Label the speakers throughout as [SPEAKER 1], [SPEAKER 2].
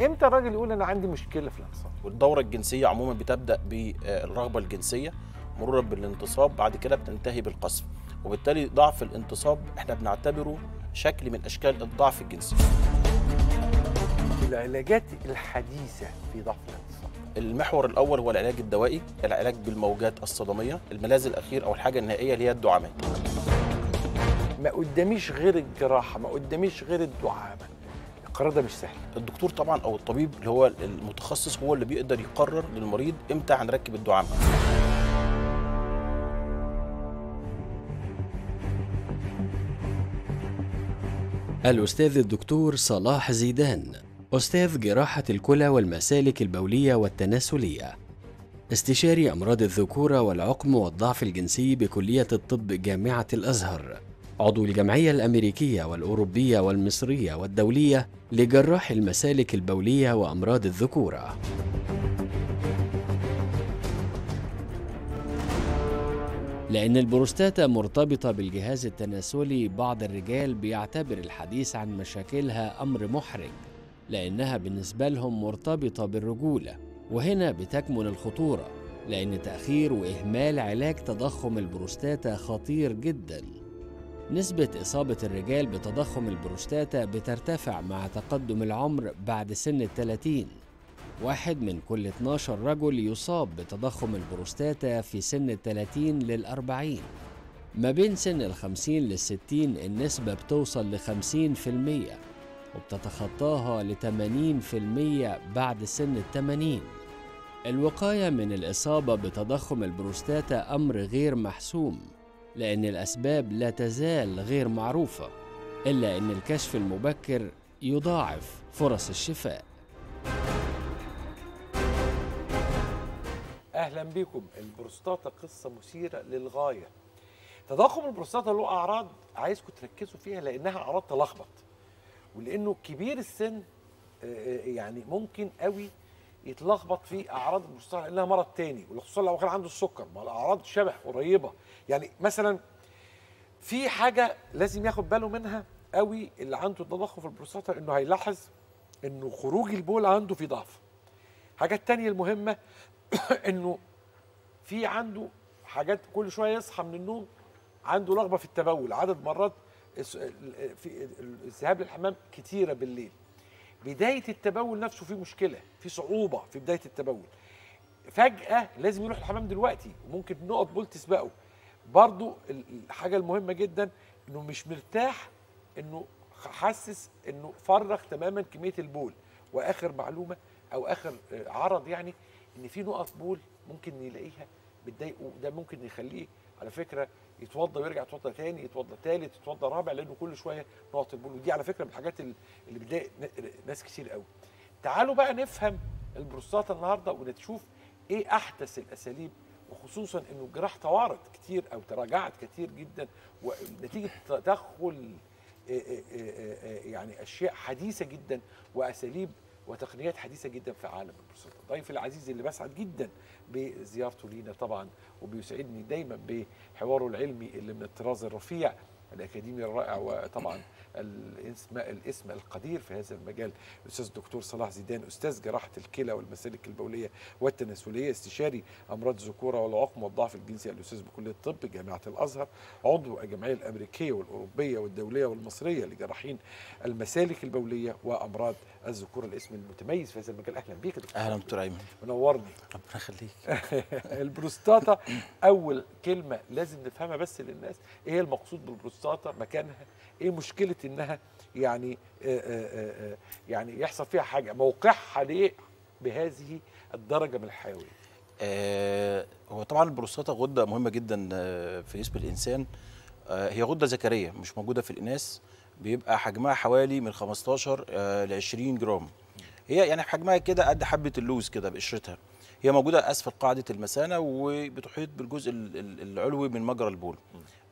[SPEAKER 1] إمتى الراجل يقول أنا عندي مشكلة في الانتصاب؟
[SPEAKER 2] والدورة الجنسية عموما بتبدأ بالرغبة الجنسية مرورا بالانتصاب بعد كده بتنتهي بالقصف وبالتالي ضعف الانتصاب إحنا بنعتبره شكل من أشكال الضعف الجنسي.
[SPEAKER 1] العلاجات الحديثة في ضعف الانتصاب.
[SPEAKER 2] المحور الأول هو العلاج الدوائي العلاج بالموجات الصدمية الملاذ الأخير أو الحاجة النهائية اللي هي الدعامات.
[SPEAKER 1] ما قداميش غير الجراحة ما قداميش غير الدعامة. القرار ده مش سهل.
[SPEAKER 2] الدكتور طبعا أو الطبيب اللي هو المتخصص هو اللي بيقدر يقرر للمريض إمتى هنركب الدعامه
[SPEAKER 3] الأستاذ الدكتور صلاح زيدان أستاذ جراحة الكلى والمسالك البولية والتناسلية. استشاري أمراض الذكورة والعقم والضعف الجنسي بكلية الطب جامعة الأزهر. عضو الجمعية الأمريكية والأوروبية والمصرية والدولية لجراح المسالك البولية وأمراض الذكورة. لأن البروستاتا مرتبطة بالجهاز التناسلي بعض الرجال بيعتبر الحديث عن مشاكلها أمر محرج لأنها بالنسبة لهم مرتبطة بالرجولة وهنا بتكمن الخطورة لأن تأخير وإهمال علاج تضخم البروستاتا خطير جدا. نسبة إصابة الرجال بتضخم البروستاتا بترتفع مع تقدم العمر بعد سن الثلاثين واحد من كل 12 رجل يصاب بتضخم البروستاتا في سن الثلاثين للأربعين. ما بين سن الخمسين للستين النسبة بتوصل لخمسين في المية وبتتخطاها لتمانين في المية بعد سن التمانين. الوقاية من الإصابة بتضخم البروستاتا أمر غير محسوم. لأن الأسباب لا تزال غير معروفة إلا أن الكشف المبكر يضاعف فرص الشفاء.
[SPEAKER 1] أهلا بكم. البروستاتا قصة مثيرة للغاية. تضخم البروستاتا له أعراض عايزكم تركزوا فيها لأنها أعراض تلخبط ولأنه كبير السن آه، آه، يعني ممكن قوي يتلخبط في أعراض البروستاتا لأنها مرض تاني وخصوصا لو كان عنده السكر ما الأعراض شبه قريبة. يعني مثلا في حاجة لازم ياخد باله منها قوي اللي عنده تضخم في البروستاتا إنه هيلاحظ إنه خروج البول عنده في ضعف. الحاجة التانية المهمة إنه في عنده حاجات كل شوية يصحى من النوم عنده رغبة في التبول. عدد مرات في الذهاب للحمام كتيرة بالليل. بداية التبول نفسه فيه مشكلة في صعوبة في بداية التبول. فجأة لازم يروح الحمام دلوقتي وممكن نقط بول تسبقه. برضو ال- الحاجة المهمة جدا إنه مش مرتاح إنه حاسس إنه فرغ تماما كمية البول. وآخر معلومة أو آخر آه، عرض يعني إن في نقط بول ممكن يلاقيها بتضايقه ده ممكن يخليه على فكرة يتوضى ويرجع يتوضى تاني يتوضى تالت يتوضى رابع لأنه كل شوية نقط البول. ودي على فكرة من الحاجات ال- اللي بتضايق ناس كتير قوي. تعالوا بقى نفهم البروستاتا النهارده ونشوف إيه أحدث الأساليب وخصوصا إنه الجراحة توارت كتير أو تراجعت كتير جدا ونتيجة تدخل يعني أشياء حديثة جدا وأساليب وتقنيات حديثة جدا في عالم البروستاتا ضيفي العزيز اللي بسعد جدا بزيارته لينا طبعا وبيسعدني دايما بحواره العلمي اللي من الطراز الرفيع الأكاديمي الرائع وطبعا الاسم الاسم القدير في هذا المجال الأستاذ الدكتور صلاح زيدان أستاذ جراحة الكلى والمسالك البولية والتناسلية استشاري أمراض الذكورة والعقم والضعف الجنسي الأستاذ بكلية الطب جامعة الأزهر عضو الجمعية الأمريكية والأوروبية والدولية والمصرية لجراحين المسالك البولية وأمراض الذكوره الاسم المتميز في هذا المجال. أهلا بيك دكتور.
[SPEAKER 2] أهلا دكتور أيمن.
[SPEAKER 1] منورني.
[SPEAKER 2] ربنا يخليك.
[SPEAKER 1] البروستاتا أول كلمة لازم نفهمها بس للناس إيه المقصود بالبروستاتا؟ مكانها إيه مشكلة انها يعني آآ آآ آآ يعني يحصل فيها حاجة؟ موقعها ليه بهذه الدرجة من الحيوية.
[SPEAKER 2] آه، هو طبعا البروستاتا غدة مهمة جدا آه، في جسم الإنسان. آه، هي غدة ذكرية مش موجودة في الإناث بيبقى حجمها حوالي من 15 آه، ل 20 جرام. هي يعني حجمها كده قد حبة اللوز كده بقشرتها. هي موجودة أسفل قاعدة المثانه وبتحيط بالجزء ال- ال- العلوي من مجرى البول.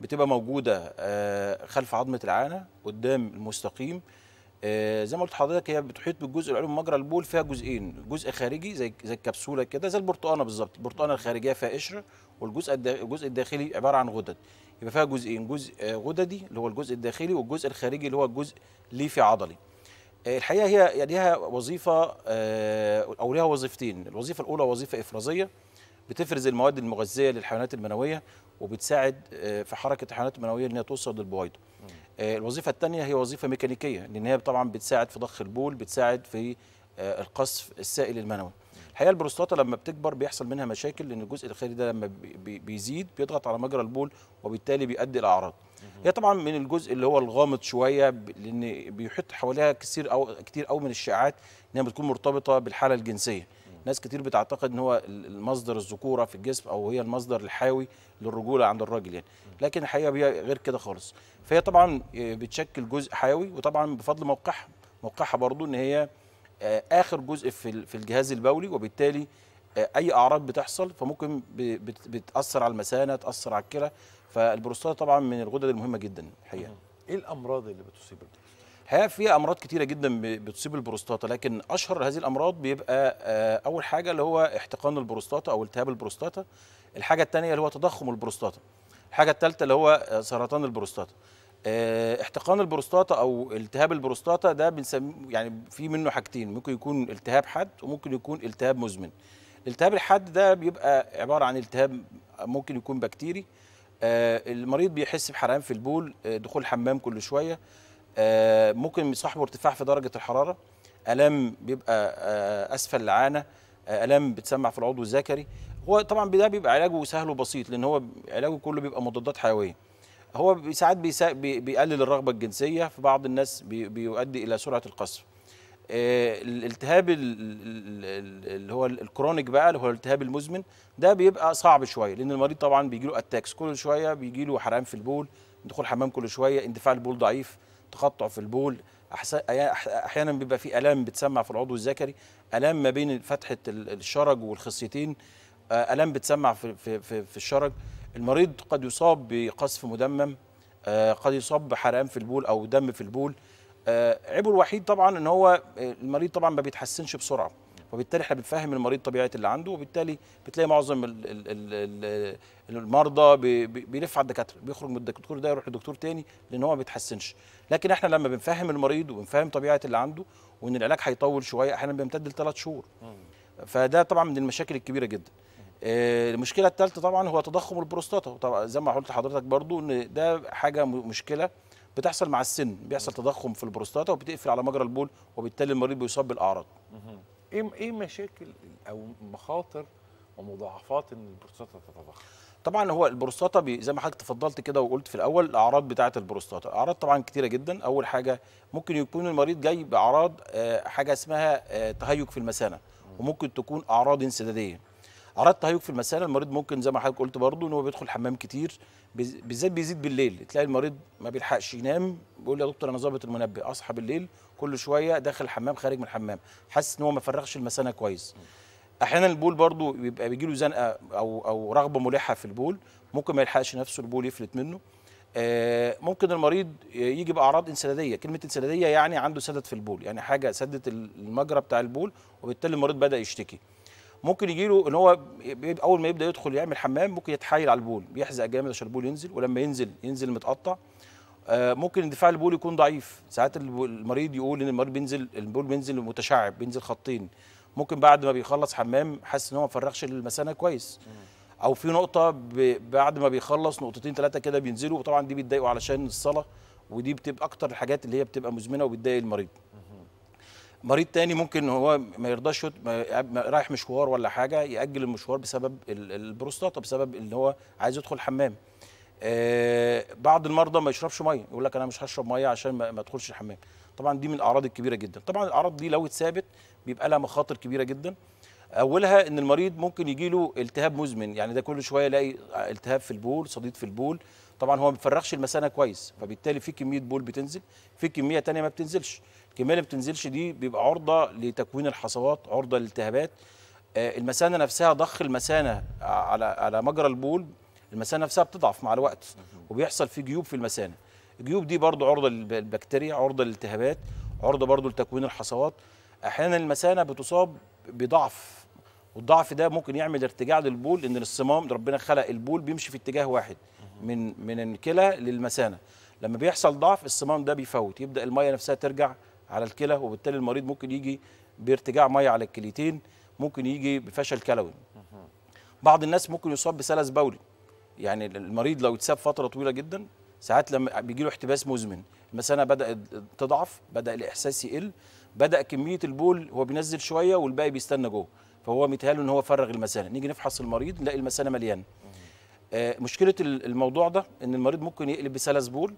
[SPEAKER 2] بتبقى موجودة آه، خلف عظمة العانة قدام المستقيم. آه، زي ما قلت لحضرتك هي بتحيط بالجزء العلوي من مجرى البول فيها جزئين جزء خارجي زي زي الكبسولة كده زي البرتقانة بالظبط. البرتقانة الخارجية فيها قشره والجزء الجزء الداخلي عبارة عن غدد. يبقى فيها جزئين جزء آه، غددي اللي هو الجزء الداخلي والجزء الخارجي اللي هو الجزء ليفي عضلي. الحقيقة هي ليها وظيفة آه، أو ليها وظيفتين. الوظيفة الأولى وظيفة إفرازية بتفرز المواد المغذية للحيوانات المنوية وبتساعد آه، في حركة الحيوانات المنوية إن هي توصل للبويضه آه، الوظيفة الثانية هي وظيفة ميكانيكية لأن هي طبعا بتساعد في ضخ البول بتساعد في آه، القذف السائل المنوي. الحقيقة البروستاتا لما بتكبر بيحصل منها مشاكل لأن الجزء الخارجي ده لما بي- بي- بيزيد بيضغط على مجرى البول وبالتالي بيؤدي الأعراض هي طبعا من الجزء اللي هو الغامض شوية لأن بيحط حواليها كثير أو كتير قوي من الشائعات إنها بتكون مرتبطة بالحالة الجنسية. ناس كتير بتعتقد إن هو ال- المصدر الذكورة في الجسم أو هي المصدر الحيوي للرجولة عند الراجل يعني. لكن الحقيقة هي غير كده خالص. فهي طبعا آه، بتشكل جزء حيوي وطبعا بفضل موقعها موقعها برضو إن هي آه، آخر جزء في ال- في الجهاز البولي وبالتالي أي أعراض بتحصل فممكن بتأثر على المثانة تأثر على الكلى. فالبروستاتا طبعا من الغدد المهمة جدا الحقيقة.
[SPEAKER 1] إيه الأمراض اللي بتصيب البروستاتا؟
[SPEAKER 2] الحقيقة في أمراض كتيرة جدا بتصيب البروستاتا لكن أشهر هذه الأمراض بيبقى آه، أول حاجة اللي هو احتقان البروستاتا أو التهاب البروستاتا. الحاجة الثانية اللي هو تضخم البروستاتا. الحاجة الثالثه اللي هو آه، سرطان البروستاتا. آه، احتقان البروستاتا أو التهاب البروستاتا ده بنسميه يعني في منه حاجتين. ممكن يكون التهاب حاد وممكن يكون التهاب مزمن. الالتهاب الحاد ده بيبقى عبارة عن التهاب ممكن يكون بكتيري. آه، المريض بيحس بحرقان في البول آه، دخول حمام كل شوية. آه، ممكن يصاحبه ارتفاع في درجة الحرارة. ألام بيبقى أسفل العانه ألام بتسمع في العضو الذكري. هو طبعا ده بيبقى علاجه سهل وبسيط لأن هو علاجه كله بيبقى مضادات حيوية. هو ساعات بيقلل الرغبة الجنسية. في بعض الناس بي- بيؤدي إلى سرعة القذف آه، الالتهاب ال- ال- ال- اللي هو ال chronic بقى اللي هو الالتهاب المزمن ده بيبقى صعب شوية لأن المريض طبعا بيجي له attacks كل شوية بيجي له حرقان في البول دخول حمام كل شوية اندفاع البول ضعيف تقطع في البول أحيانا بيبقى في آلام بتسمع في العضو الذكري آلام ما بين فتحة ال- الشرج والخصيتين آه، آلام بتسمع في في في, في الشرج. المريض قد يصاب بقذف مدمم آه، قد يصاب بحرقان في البول أو دم في البول آه، عيبه الوحيد طبعا إن هو آه، المريض طبعا ما بيتحسنش بسرعة. وبالتالي إحنا بنفهم المريض طبيعة اللي عنده وبالتالي بتلاقي معظم ال- ال- ال- ال- المرضى بي- بي- بيلف على الدكاترة بيخرج من الدكتور ده يروح لدكتور تاني لأن هو ما بيتحسنش. لكن إحنا لما بنفهم المريض وبنفهم طبيعة اللي عنده وإن العلاج هيطول شوية أحيانا بيمتد لثلاث شهور. فده طبعا من المشاكل الكبيرة جدا. آه، المشكلة الثالثه طبعا هو تضخم البروستاتا. طبعا زي ما قلت لحضرتك برضو إن ده حاجة مشكلة. بتحصل مع السن بيحصل تضخم في البروستاتا وبتقفل على مجرى البول وبالتالي المريض بيصاب بالأعراض.
[SPEAKER 1] إيه إيه مشاكل أو مخاطر ومضاعفات إن البروستاتا تتضخم؟
[SPEAKER 2] طبعا هو البروستاتا بي زي ما حضرتك تفضلت كده وقلت في الأول الأعراض بتاعة البروستاتا. اعراض طبعا كتيرة جدا. أول حاجة ممكن يكون المريض جاي بأعراض آه، حاجة اسمها آه، تهيج في المثانة وممكن تكون أعراض انسدادية. أعراض تهيج في المثانة المريض ممكن زي ما حضرتك قلت برضه إن هو بيدخل حمام كتير بالذات بيزيد بالليل. تلاقي المريض ما بيلحقش ينام بيقول لي يا دكتور أنا ظابط المنبه. أصحى بالليل كل شوية داخل الحمام خارج من الحمام. حاسس إن هو ما فرغش المثانه كويس. أحيانا البول برضو بيبقى بيجي له زنقة أو أو رغبة ملحة في البول. ممكن ما يلحقش نفسه البول يفلت منه. آه، ممكن المريض يجي بأعراض انسدادية. كلمة انسدادية يعني عنده سدد في البول يعني حاجة سدت المجرى بتاع البول وبالتالي المريض بدأ يشتكي. ممكن يجي له إن هو أول ما يبدأ يدخل يعمل حمام ممكن يتحايل على البول بيحزق جامد عشان البول ينزل ولما ينزل ينزل متقطع. آه، ممكن اندفاع البول يكون ضعيف. ساعات المريض يقول إن المريض بينزل البول بينزل متشعب بينزل خطين. ممكن بعد ما بيخلص حمام حاسس إن هو ما فرغش المثانة كويس. أو في نقطة بعد ما بيخلص نقطتين ثلاثة كده بينزلوا وطبعا دي بيتضايقوا علشان الصلاة ودي بتبقى أكتر الحاجات اللي هي بتبقى مزمنة وبتضايق المريض. مريض تاني ممكن هو ما يرضاش رايح مشوار ولا حاجة يأجل المشوار بسبب ال- البروستاتا بسبب ان هو عايز يدخل حمام. آه، بعض المرضى ما يشربش مية يقول لك أنا مش هشرب مية عشان ما أدخلش الحمام. طبعا دي من الأعراض الكبيرة جدا. طبعا الأعراض دي لو اتسابت بيبقى لها مخاطر كبيرة جدا. أولها إن المريض ممكن يجي له التهاب مزمن يعني ده كل شوية يلاقي التهاب في البول صديد في البول. طبعا هو ما بيفرغش المثانة كويس فبالتالي في كمية بول بتنزل في كمية تانية ما بتنزلش. الكمية اللي بتنزلش دي بيبقى عرضة لتكوين الحصوات عرضة للالتهابات. آه، المثانة نفسها ضخ المثانة على على مجرى البول المثانة نفسها بتضعف مع الوقت وبيحصل في جيوب في المثانة. الجيوب دي برضو عرضة للبكتيريا عرضة للالتهابات عرضة برضو لتكوين الحصوات. أحيانا المثانة بتصاب بضعف والضعف ده ممكن يعمل ارتجاع للبول لأن الصمام ربنا خلق البول بيمشي في اتجاه واحد من من الكلى للمثانه لما بيحصل ضعف الصمام ده بيفوت يبدأ المية نفسها ترجع على الكلى وبالتالي المريض ممكن يجي بارتجاع مية على الكليتين ممكن يجي بفشل كلوي. بعض الناس ممكن يصاب بسلس بولي. يعني المريض لو اتساب فترة طويلة جدا ساعات لما بيجي له احتباس مزمن المثانه بدأت تضعف بدأ الإحساس يقل بدأ كمية البول هو بينزل شوية والباقي بيستنى جوه. فهو متهيأله إن هو فرغ المثانة. نيجي نفحص المريض نلاقي المثانة مليانة. آه، مشكلة ال- الموضوع ده إن المريض ممكن يقلب بسلس بول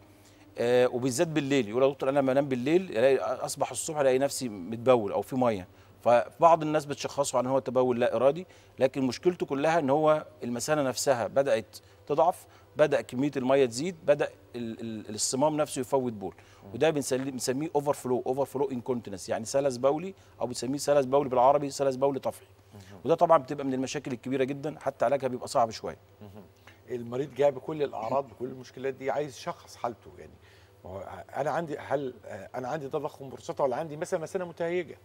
[SPEAKER 2] آه، وبالذات بالليل. يقول يا دكتور أنا لما انام بالليل ألاقي أصبح الصبح ألاقي نفسي متبول أو في مية. فبعض الناس بتشخصه عن هو تبول. لا إرادي. لكن مشكلته كلها إن هو المثانة نفسها بدأت تضعف. بدأ كمية المية تزيد بدأ ال- ال- الصمام نفسه يفوت بول. وده بنسميه overflow overflow incontinence يعني سلس بولي أو بنسميه سلس بولي بالعربي سلس بولي طفحي وده طبعا بتبقى من المشاكل الكبيرة جدا حتى علاجها بيبقى صعب شوية.
[SPEAKER 1] المريض جاي بكل الأعراض بكل المشكلات دي عايز يشخص حالته يعني. أنا عندي هل أنا عندي تضخم بروستاتا ولا عندي مثلا مثلا متهيجة؟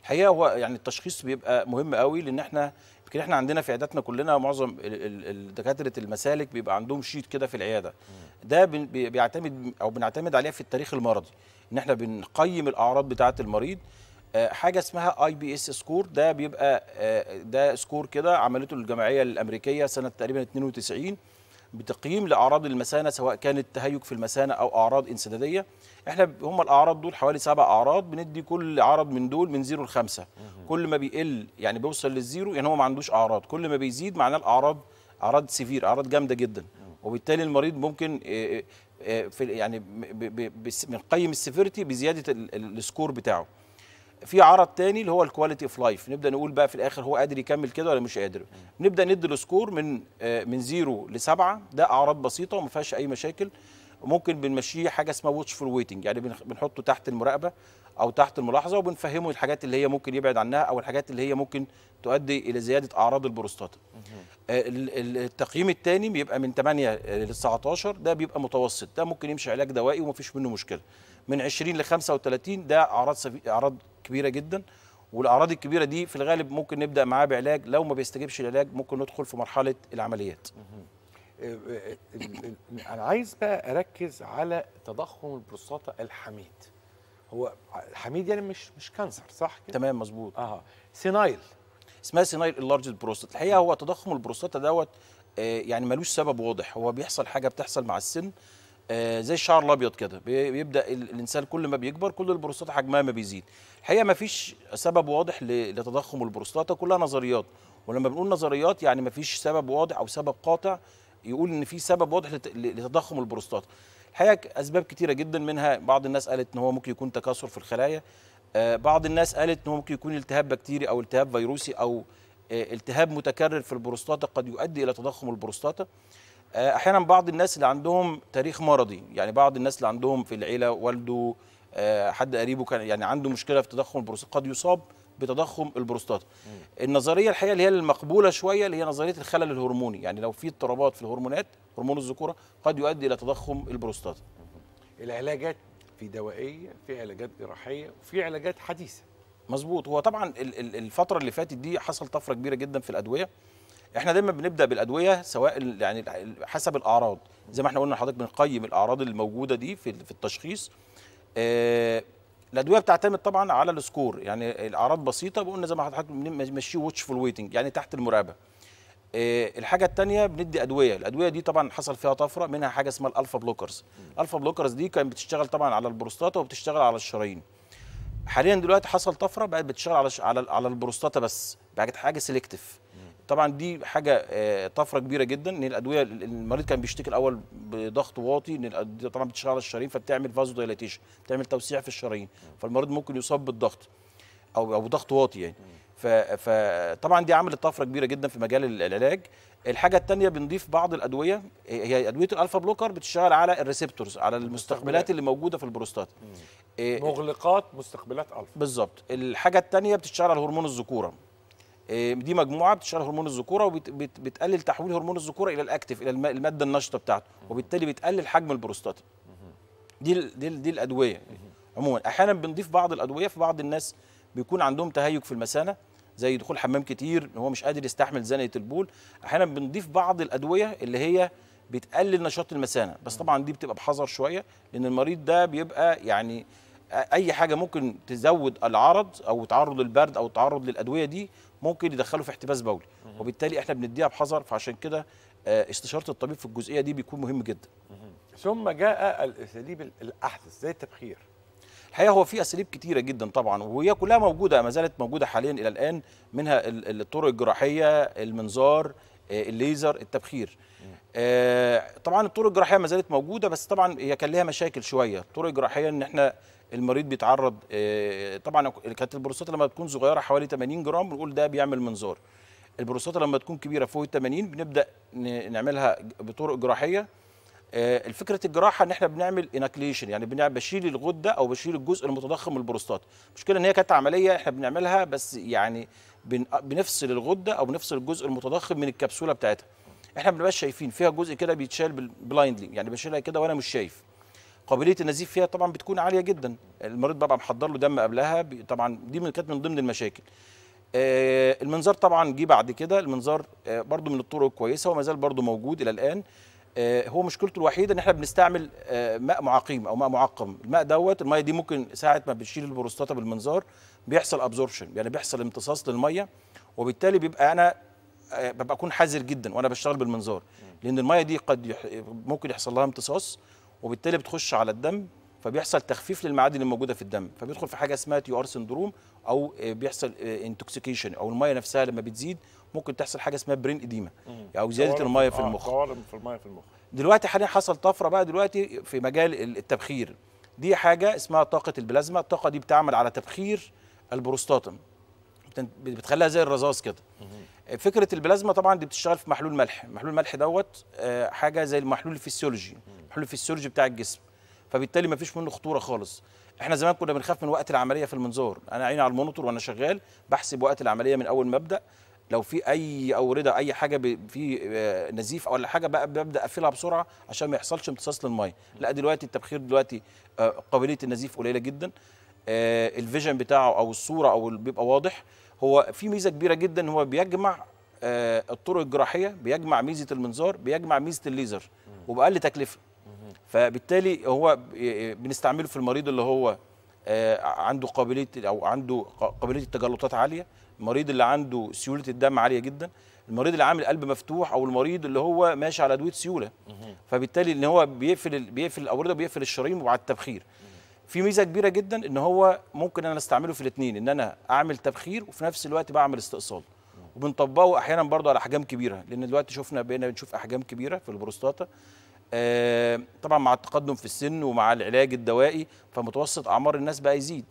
[SPEAKER 2] الحقيقة هو يعني التشخيص بيبقى مهم قوي لأن إحنا يمكن إحنا عندنا في عياداتنا كلنا معظم دكاترة المسالك بيبقى عندهم sheet كده في العيادة. ده بيعتمد أو بنعتمد عليه في التاريخ المرضي إن إحنا بنقيم الأعراض بتاعة المريض. آه، حاجة اسمها IPSS score ده بيبقى آه، ده score كده عملته الجمعيه الأمريكية سنة تقريبا 92 بتقييم لأعراض المثانة سواء كانت تهيج في المثانة أو أعراض انسدادية. إحنا هم الأعراض دول حوالي سبع أعراض بندي كل عرض من دول من zero لخمسة. كل ما بيقل يعني بيوصل لل zero يعني هو ما عندوش أعراض. كل ما بيزيد معناه الأعراض أعراض severe أعراض جامدة جدا. وبالتالي المريض ممكن آه، آه، في يعني بنقيم ال severity بزيادة ال- ال- ال score بتاعه. في عرض تاني اللي هو ال quality of life نبدأ نقول بقى في الآخر هو قادر يكمل كده ولا مش قادر. نبدأ ندي ال score من آه، من zero لسبعة. ده أعراض بسيطة وما فيهاش أي مشاكل. ممكن بنمشيه حاجة اسمها watchful waiting يعني بنحطه تحت المراقبة أو تحت الملاحظة وبنفهمه الحاجات اللي هي ممكن يبعد عنها أو الحاجات اللي هي ممكن تؤدي إلى زيادة أعراض البروستاتا. آه، ال- ال- التقييم الثاني بيبقى من 8 ل 19 ده بيبقى متوسط. ده ممكن يمشي علاج دوائي ومفيش منه مشكلة. من 20 ل 35 ده أعراض. أعراض كبيره جدا والاعراض الكبيره دي في الغالب ممكن نبدا معاه بعلاج لو ما بيستجيبش العلاج ممكن ندخل في مرحله العمليات
[SPEAKER 1] آه، آه، ال- ال- أنا عايز بقى اركز على تضخم البروستاتا الحميد هو الحميد يعني مش مش cancer صح كده
[SPEAKER 2] تمام مظبوط
[SPEAKER 1] آه senile
[SPEAKER 2] اسمها senile enlarged prostate الحقيقة هو تضخم البروستاتا دوت آه، يعني ملوش سبب واضح هو بيحصل حاجة بتحصل مع السن آه، زي الشعر الأبيض كده. بي- بيبدأ ال- الإنسان كل ما بيكبر كل البروستاتا حجمها ما بيزيد. الحقيقة ما فيش سبب واضح لتضخم البروستاتا كلها نظريات. ولما بنقول نظريات يعني ما فيش سبب واضح أو سبب قاطع يقول إن في سبب واضح لتضخم البروستاتا الحقيقة أسباب كتيرة جدا منها بعض الناس قالت إن هو ممكن يكون تكاثر في الخلايا. آه، بعض الناس قالت إن هو ممكن يكون التهاب بكتيري أو التهاب فيروسي أو آه، التهاب متكرر في البروستاتا قد يؤدي إلى تضخم البروستاتا. آه، أحيانا بعض الناس اللي عندهم تاريخ مرضي يعني بعض الناس اللي عندهم في العيلة والده آه، حد قريبه كان يعني عنده مشكلة في تضخم البروستاتا قد يصاب بتضخم البروستاتا النظرية الحقيقة اللي هي المقبولة شوية اللي هي نظرية الخلل الهرموني يعني لو في اضطرابات في الهرمونات هرمون الذكورة قد يؤدي إلى تضخم البروستاتا
[SPEAKER 1] العلاجات في دوائية في علاجات جراحية وفي علاجات حديثة.
[SPEAKER 2] مظبوط. هو طبعا ال- ال- الفترة اللي فاتت دي حصل طفرة كبيرة جدا في الأدوية. إحنا دايما بنبدأ بالأدوية سواء يعني حسب الأعراض. زي ما إحنا قلنا لحضرتك بنقيم الأعراض الموجودة دي في في التشخيص. آه الأدوية بتعتمد طبعا على ال score. يعني الأعراض بسيطة بقولنا زي ما حضرتك بنمشيه watchful waiting يعني تحت المراقبة. آه، الحاجة الثانية بندي أدوية. الأدوية دي طبعا حصل فيها طفرة منها حاجة اسمها ال alpha blockers. ال alpha blockers دي كانت بتشتغل طبعا على البروستاتا وبتشتغل على الشرايين. حاليا دلوقتي حصل طفرة بقت بتشتغل على على على البروستاتا بس. بقت حاجة selective طبعا دي حاجة آه، طفرة كبيرة جدا. إن الأدوية المريض كان بيشتكي الأول بضغط واطي إن طبعا بتشتغل على الشرايين فبتعمل vasodilatation بتعمل توسيع في الشرايين. فالمريض ممكن يصاب بالضغط أو أو ضغط واطي يعني. فطبعا دي عملت طفرة كبيرة جدا في مجال ال- العلاج. الحاجة الثانية بنضيف بعض الأدوية. هي أدوية ال alpha blocker بتشتغل على ال receptors على المستقبلات اللي موجودة في البروستاتا إيه،
[SPEAKER 1] مغلقات مستقبلات ألفا.
[SPEAKER 2] بالظبط. الحاجة الثانية بتشتغل على هرمون الذكورة. دي مجموعة بتشتغل هرمون الذكورة وبتقلل تحويل هرمون الذكورة إلى ال active إلى الم- المادة النشطة بتاعته وبالتالي بتقلل حجم البروستاتا. دي ال- دي, ال- دي الأدوية عموما. أحيانا بنضيف بعض الأدوية في بعض الناس بيكون عندهم تهيج في المثانة زي دخول حمام كتير هو مش قادر يستحمل زنقة البول. أحيانا بنضيف بعض الأدوية اللي هي بتقلل نشاط المثانة. بس طبعا دي بتبقى بحذر شوية لأن المريض ده بيبقى يعني أي حاجة ممكن تزود العرض أو تعرض للبرد أو تعرض للأدوية دي ممكن يدخله في احتباس بولي وبالتالي إحنا بنديها بحذر فعشان كده آه، استشارة الطبيب في الجزئية دي بيكون مهم جدا.
[SPEAKER 1] ثم جاء الأساليب ال- الأحدث زي التبخير.
[SPEAKER 2] الحقيقة هو في أساليب كتيرة جدا طبعا وهي كلها موجودة ما زالت موجودة حاليا إلى الآن منها ال- الطرق الجراحية المنظار آه، الليزر التبخير. طبعا الطرق الجراحية ما زالت موجودة بس طبعا هي كان ليها مشاكل شوية. الطرق الجراحية إن إحنا المريض بيتعرض آه، طبعا كانت البروستاتا لما تكون صغيرة حوالي 80 جرام بنقول ده بيعمل منظار. البروستاتا لما تكون كبيرة فوق ال 80 بنبدا نعملها بطرق جراحية. آه، الفكرة الجراحة إن إحنا بنعمل enucleation يعني بنعمل بشيل الغدة أو بشيل الجزء المتضخم من البروستات المشكلة إن هي كانت عملية إحنا بنعملها بس يعني بن بنفصل الغدة أو بنفصل الجزء المتضخم من الكبسولة بتاعتها. إحنا ما بنبقاش شايفين. فيها جزء كده بيتشال blindly يعني بشيلها كده وأنا مش شايف. قابلية النزيف فيها طبعا بتكون عالية جدا. المريض ببقى محضر له دم قبلها طبعا دي من كانت من ضمن المشاكل. آه، المنظار طبعا جه بعد كده. المنظار آه، برضو من الطرق الكويسه وما زال برضو موجود إلى الآن. آه، هو مشكلته الوحيدة إن إحنا بنستعمل آه، ماء معقيم أو ماء معقم. الماء دوت الميه دي ممكن ساعة ما بتشيل البروستاتا بالمنظار بيحصل absorption يعني بيحصل امتصاص للمية وبالتالي بيبقى أنا ببقى أكون حذر جدا وأنا بشتغل بالمنظار لأن المية دي قد يح... ممكن يحصل لها امتصاص وبالتالي بتخش على الدم فبيحصل تخفيف للمعادن الموجوده في الدم فبيدخل في حاجة اسمها TUR syndrome أو آه، بيحصل intoxication أو المية نفسها لما بتزيد ممكن تحصل حاجة اسمها brain edema أو
[SPEAKER 1] زيادة
[SPEAKER 2] المية في
[SPEAKER 1] آه،
[SPEAKER 2] المخ.
[SPEAKER 1] في المية في المخ.
[SPEAKER 2] دلوقتي حاليا حصل طفرة بقى دلوقتي في مجال التبخير. دي حاجة اسمها طاقة البلازما الطاقة دي بتعمل على تبخير البروستاتا بتخليها زي الرذاذ كده. فكرة البلازما طبعا دي بتشتغل في محلول ملح. محلول الملح دوت آه، حاجة زي المحلول الفسيولوجي. محلول الفسيولوجي بتاع الجسم. فبالتالي ما فيش منه خطورة خالص. إحنا زمان كنا بنخاف من وقت العملية في المنظار. أنا عيني على ال monitor وأنا شغال بحسب وقت العملية من أول ما أبدأ. لو في أي أوردة أي حاجة في آه، نزيف أو حاجة بقى ببدأ أقفلها بسرعة عشان ما يحصلش امتصاص للمية. لا دلوقتي التبخير دلوقتي آه، قابلية النزيف قليلة جدا. الفيجن بتاعه أو الصورة أو بيبقى واضح. هو في ميزة كبيرة جدا هو بيجمع آه، الطرق الجراحية بيجمع ميزة المنظار بيجمع ميزة الليزر وبأقل تكلفة. فبالتالي هو ب- بنستعمله في المريض اللي هو آه، عنده قابلية أو عنده قابلية التجلطات عالية المريض اللي عنده سيولة الدم عالية جدا المريض اللي عامل قلب مفتوح أو المريض اللي هو ماشي على ادويه سيولة. فبالتالي إن هو بيقفل بيقفل الاورده بيقفل الشرايين وبعد التبخير. في ميزة كبيرة جدا إن هو ممكن أنا أستعمله في الاثنين إن أنا أعمل تبخير وفي نفس الوقت بعمل استئصال. وبنطبقه أحيانا برضه على أحجام كبيرة لأن دلوقتي شفنا بقينا بنشوف أحجام كبيرة في البروستاتا. آه، طبعا مع التقدم في السن ومع العلاج الدوائي فمتوسط أعمار الناس بقى يزيد.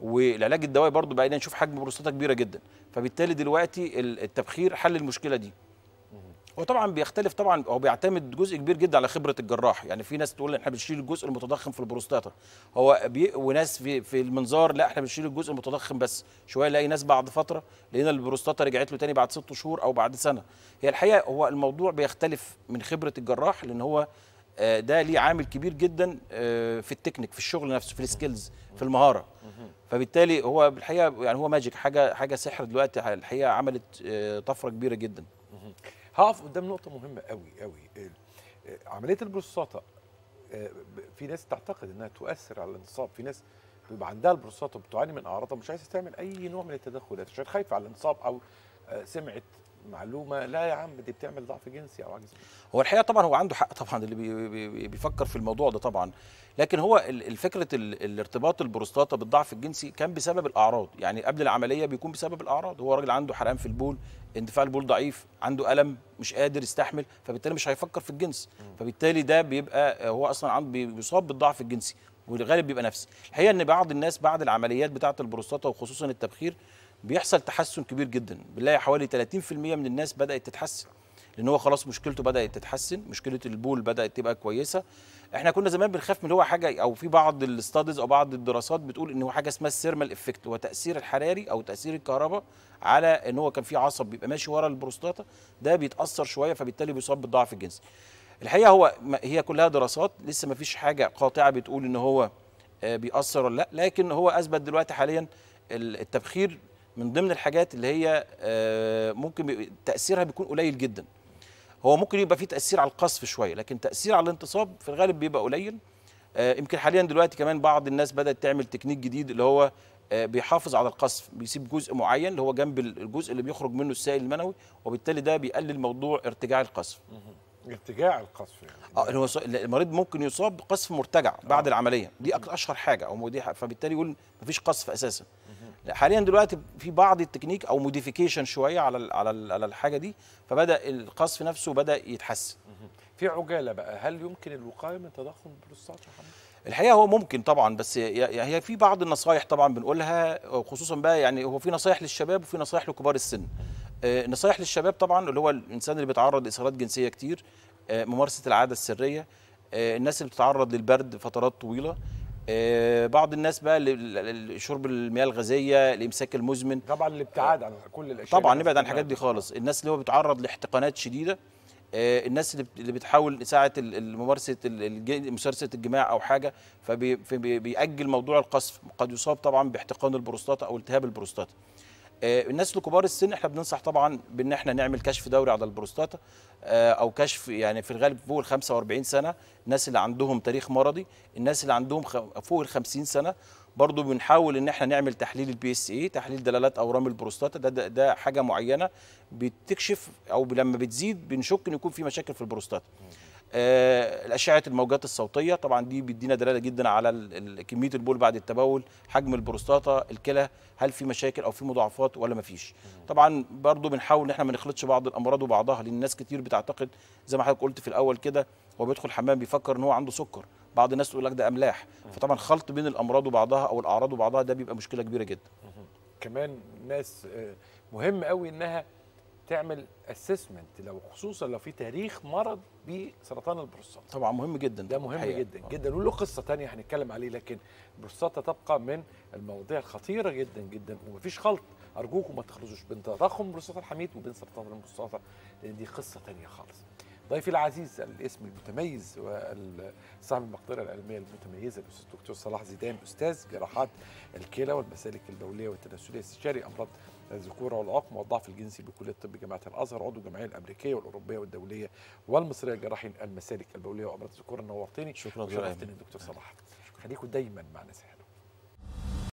[SPEAKER 2] والعلاج الدوائي برضه بقينا نشوف حجم بروستاتا كبيرة جدا. فبالتالي دلوقتي ال- التبخير حل المشكلة دي. هو طبعا بيختلف طبعا هو بيعتمد جزء كبير جدا على خبرة الجراح. يعني في ناس تقول إحنا بنشيل الجزء المتضخم في البروستاتا. هو بي وناس في في المنظار لا إحنا بنشيل الجزء المتضخم بس. شوية نلاقي ناس بعد فترة لقينا البروستاتا رجعت له تاني بعد ست شهور أو بعد سنة. هي الحقيقة هو الموضوع بيختلف من خبرة الجراح لأن هو آه، ده ليه عامل كبير جدا آه، في التكنيك في الشغل نفسه في ال skills في المهارة. فبالتالي هو بالحقيقة يعني هو magic حاجة حاجة سحر دلوقتي. الحقيقة عملت آه، طفرة كبيرة جدا.
[SPEAKER 1] هقف قدام نقطة مهمة قوي قوي. آه، عملية البروستاتا آه، في ناس تعتقد إنها تؤثر على الانتصاب. في ناس بيبقى عندها البروستاتا وبتعاني من أعراضها مش عايزة تعمل أي نوع من التدخلات عشان خايفه على الانتصاب أو آه، سمعت معلومة. لا يا عم دي بتعمل ضعف جنسي أو عجز
[SPEAKER 2] هو الحقيقة طبعا هو عنده حق طبعا اللي بي بي بيفكر في الموضوع ده طبعا. لكن هو ال- الفكرة ال- الارتباط البروستاتا بالضعف الجنسي كان بسبب الأعراض. يعني قبل العملية بيكون بسبب الأعراض. هو راجل عنده حرقان في البول اندفاع البول ضعيف عنده ألم مش قادر يستحمل فبالتالي مش هيفكر في الجنس. فبالتالي ده بيبقى هو أصلا عنده بي- بيصاب بالضعف الجنسي والغالب بيبقى نفسي. الحقيقة إن بعض الناس بعد العمليات بتاعة البروستاتا وخصوصا التبخير بيحصل تحسن كبير جدا. بنلاقي حوالي 30% من الناس بدأت تتحسن لأن هو خلاص مشكلته بدأت تتحسن مشكلة البول بدأت تبقى كويسة. إحنا كنا زمان بنخاف من هو حاجة أو في بعض ال studies أو بعض الدراسات بتقول إن هو حاجة اسمها ال thermal effect هو تأثير الحراري أو تأثير الكهرباء على إن هو كان في عصب بيبقى ماشي ورا البروستاتا ده بيتأثر شوية فبالتالي بيصاب بالضعف الجنسي. الحقيقة هو هي كلها دراسات لسه ما فيش حاجة قاطعة بتقول إن هو آه، بيأثر ولا لأ لكن هو أثبت دلوقتي حاليا ال- التبخير من ضمن الحاجات اللي هي آه، ممكن تأثيرها بيكون قليل جدا. هو ممكن يبقى فيه تأثير على القذف شوية لكن تأثير على الانتصاب في الغالب بيبقى قليل. آه، يمكن حاليا دلوقتي كمان بعض الناس بدأت تعمل تكنيك جديد اللي هو آه، بيحافظ على القذف بيسيب جزء معين اللي هو جنب الجزء اللي بيخرج منه السائل المنوي وبالتالي ده بيقلل موضوع ارتجاع القذف.
[SPEAKER 1] ارتجاع القذف يعني.
[SPEAKER 2] آه هو المريض ممكن يصاب بقذف مرتجع بعد العملية. دي أشهر حاجة أو دي فبالتالي يقول مفيش قذف أساسا. حاليا دلوقتي في بعض التكنيك أو modification شوية على على على الحاجة دي فبدأ القذف نفسه بدأ يتحسن
[SPEAKER 1] في عجالة بقى هل يمكن الوقاية من تضخم البروستاتا يا محمد؟
[SPEAKER 2] الحقيقة هو ممكن طبعا بس ي- ي- هي في بعض النصايح طبعا بنقولها خصوصا بقى يعني هو في نصايح للشباب وفي نصايح لكبار السن آه، نصايح للشباب طبعا اللي هو الإنسان اللي بيتعرض لاثارات جنسية كتير آه، ممارسة العادة السرية آه، الناس اللي بتتعرض للبرد فترات طويلة بعض الناس بقى شرب المياه الغازية الإمساك المزمن.
[SPEAKER 1] طبعا الابتعاد عن كل الأشياء
[SPEAKER 2] طبعا نبعد عن الحاجات دي خالص. الناس اللي هو بيتعرض لاحتقانات شديدة آه، الناس اللي بت- اللي بتحاول ساعة ممارسة ممارسه الجماع أو حاجة فبيأجل موضوع القذف. قد يصاب طبعا باحتقان البروستاتا أو التهاب البروستاتا. آه، الناس اللي كبار السن إحنا بننصح طبعا بإن إحنا نعمل كشف دوري على البروستاتا آه، أو كشف يعني في الغالب فوق ال 45 سنة الناس اللي عندهم تاريخ مرضي الناس اللي عندهم فوق ال 50 سنة برضو بنحاول إن إحنا نعمل تحليل ال PSA تحليل دلالات أورام البروستاتا ده, ده ده حاجة معينة بتكشف أو لما بتزيد بنشك إن يكون في مشاكل في البروستاتا. آه، الأشعة الموجات الصوتية طبعا دي بيدينا دلالة جدا على كمية البول بعد التبول حجم البروستاتا الكلى هل في مشاكل أو في مضاعفات ولا ما فيش. طبعا برضو بنحاول إن إحنا ما نخلطش بعض الأمراض وبعضها لأن الناس كتير بتعتقد زي ما حضرتك قلت في الأول كده هو بيدخل الحمام بيفكر إن هو عنده سكر بعض الناس تقول لك ده أملاح. فطبعا خلط بين الأمراض وبعضها أو الأعراض وبعضها ده بيبقى مشكلة كبيرة جدا.
[SPEAKER 1] كمان ناس آه، مهم قوي إنها تعمل assessment لو خصوصا لو في تاريخ مرض بسرطان البروستاتا
[SPEAKER 2] طبعا مهم جدا
[SPEAKER 1] ده مهم
[SPEAKER 2] الحقيقة.
[SPEAKER 1] جدا
[SPEAKER 2] آه.
[SPEAKER 1] جدا وله قصة تانية هنتكلم عليه لكن البروستاتا تبقى من المواضيع الخطيرة جدا جدا ومفيش خلط أرجوكم ما تخلطوش بين تضخم البروستاتا الحميد وبين سرطان البروستاتا لأن دي قصة تانية خالص ضيفي العزيز الاسم المتميز وصاحب المقدرة العلمية المتميزة الأستاذ الدكتور صلاح زيدان أستاذ جراحات الكلى والمسالك البولية والتناسلية استشاري أمراض الذكوره والعقم والضعف الجنسي بكلية الطب جامعة الأزهر عضو الجمعية الأمريكية والأوروبية والدولية والمصرية لجراحين المسالك البولية وأمراض الذكوره نورتني
[SPEAKER 2] شكرا جزيلا
[SPEAKER 1] دكتور صلاح. خليكم دايما مع ناس